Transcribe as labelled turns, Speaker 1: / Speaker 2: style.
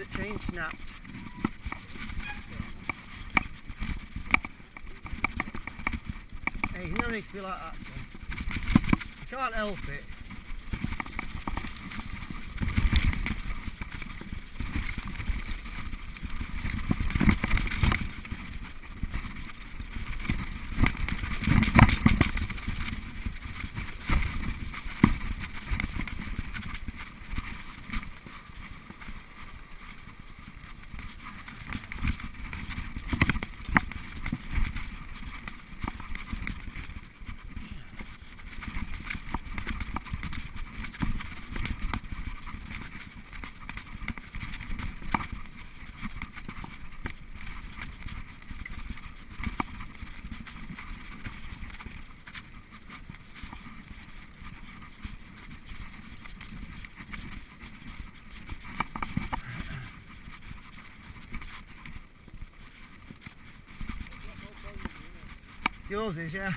Speaker 1: the chain snapped. Hey, you don't need to be like that, son. You can't help it. 有这些